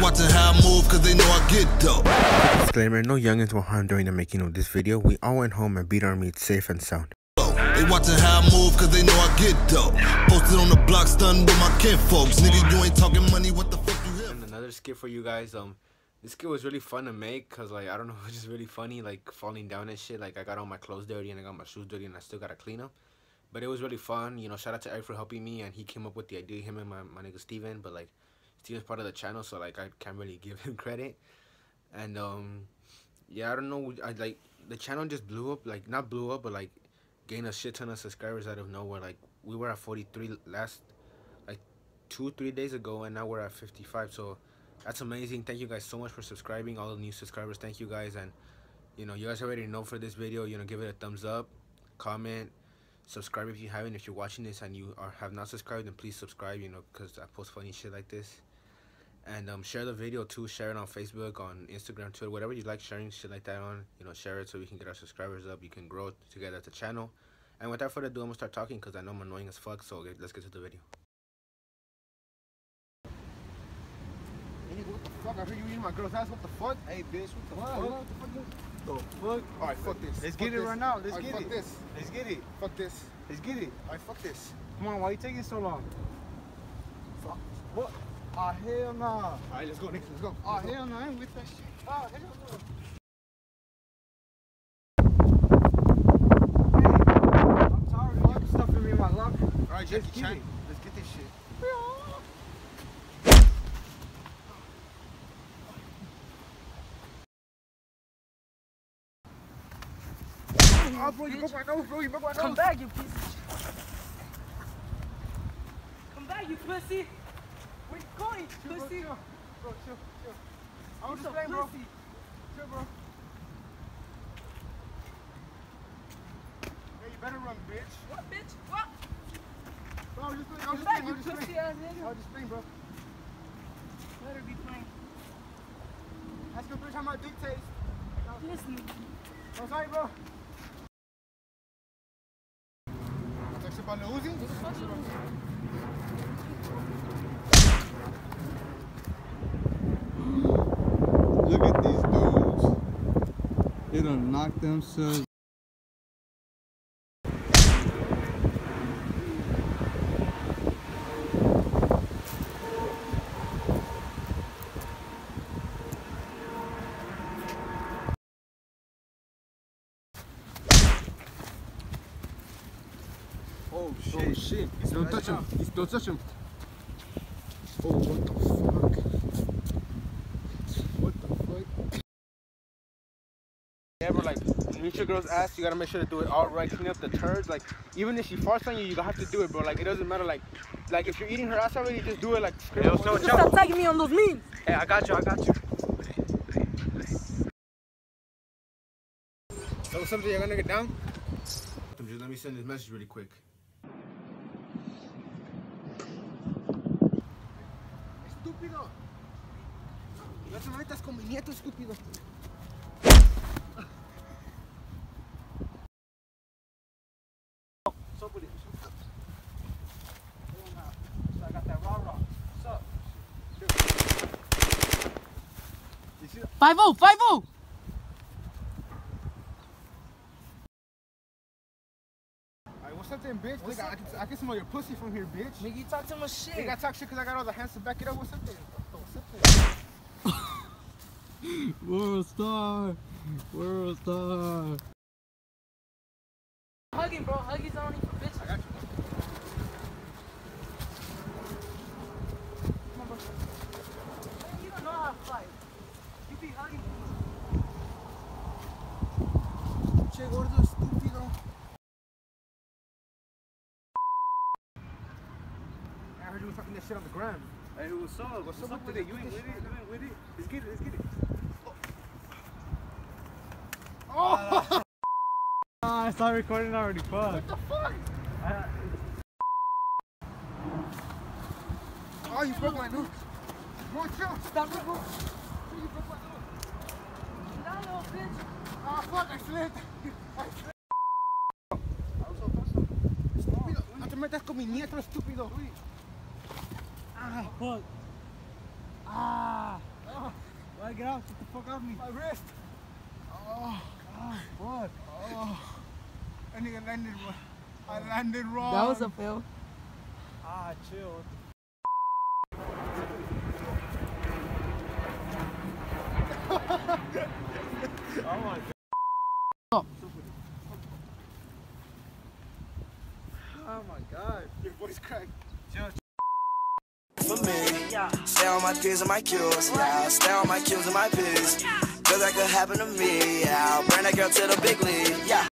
watching how I move cause they know I get dope. Disclaimer, no youngins were harmed during the making of this video. We all went home and beat our meat safe and sound. They watching how I move cause they know I get dope. Posted on the block, stunned with my kin folks. Nigga, you ain't talking money, what the fuck you here? And another skit for you guys. Um, this skit was really fun to make cause like I don't know, it was just really funny. Like falling down and shit. Like I got all my clothes dirty and I got my shoes dirty and I still gotta clean them. But it was really fun. You know, shout out to Eric for helping me and he came up with the idea. Him and my my nigga Steven. But like, Steven's part of the channel, so like I can't really give him credit. And um, yeah, I don't know. I like the channel just blew up. Like not blew up, but like gained a shit ton of subscribers out of nowhere. Like we were at 43 last like two three days ago, and now we're at 55. So that's amazing. Thank you guys so much for subscribing. All the new subscribers, thank you guys. And you know, you guys already know for this video, you know, give it a thumbs up, comment, subscribe if you haven't. If you're watching this and you are have not subscribed, then please subscribe. You know, because I post funny shit like this. And um, share the video too. Share it on Facebook, on Instagram, Twitter, whatever you like sharing shit like that on. You know, share it so we can get our subscribers up. You can grow together as a channel. And without further ado, I'm gonna start talking because I know I'm annoying as fuck. So let's get to the video. What the fuck? I heard you eating my girl's ass. What the fuck? Hey, bitch, what the What? fuck? What the fuck? The fuck? Alright, fuck this. Let's Fuck get it right now. Let's Alright, get fuck it. this. Let's get it. Fuck this. Let's get it. Alright, fuck this. Come on, why you taking so long? Fuck. What? Ah, hell nah. Alright, let's go, Nick. Let's go. Ah, hell nah. I ain't with that shit. Ah, hell no. Hey, I'm tired of you stuffing me in my locker. Alright, Jackie Chan. it. Let's get this shit. Oh, bro, you broke my nose, bro. You broke my nose. Come back, you piece of shit. Come back, you pussy. Going, Chill, bro, chill. Bro, chill, chill. I was You just playing, bro. pussy. Chill, bro. Hey, you better run, bitch. What, bitch? What? Bro, I was just playing. I was Come just playing. I you was just playing. I nigga. was just playing, bro. Better be playing. Ask your bitch how my dick tastes. Listen, I'm sorry, bro. Text about Lil Uzi? fuck you. Look They done knocked themselves. Oh Oh shit. Don't touch him. Don't touch him. Oh, what the fuck? What the fuck? Never like meet your girl's ass. You gotta make sure to do it all right. Clean up the turds. Like even if she farts on you, you have to do it, bro. Like it doesn't matter. Like like if you're eating her ass already, just do it. Like Yo, so Stop tagging me on those memes. Hey, I got you. I got you. So something you're gonna get down? Just let me send this message really quick. Estúpido. No te metas con mi nieto, estúpido. 5-0, 5-0! What's up then, bitch? What's nigga, I, can, I can smell your pussy from here, bitch. Nigga, you talk too much shit. Nigga, I talk shit because I got all the hands to back it up. What's up then? What's up then? World star. World star. Hugging, bro. Huggies only. Heard you was talking that shit on the gram. Hey, what's up? What's What's up up with it? You ain't with it? You ain't with it? Let's get it. Let's get it. Oh! Ah, I started recording already. Fuck. What the fuck? Oh, you broke my nose. Come on, chill. Stop it, bro. You broke my nose. Down, little bitch. Ah, fuck, I slipped. I slipped. No te metas con mi nieto, estúpido. Ah, fuck. Ah. get out. Get the fuck out of me. My wrist. Oh, God, what? Oh. That nigga landed wrong. I landed wrong. That was a fail. Ah, chill. Oh my. god. Oh my god. Your voice cracked. For me. Stay on my P's and my Q's, yeah. Stay on my Q's and my P's. Cause that could happen to me, yeah. Bring that girl to the big league, yeah.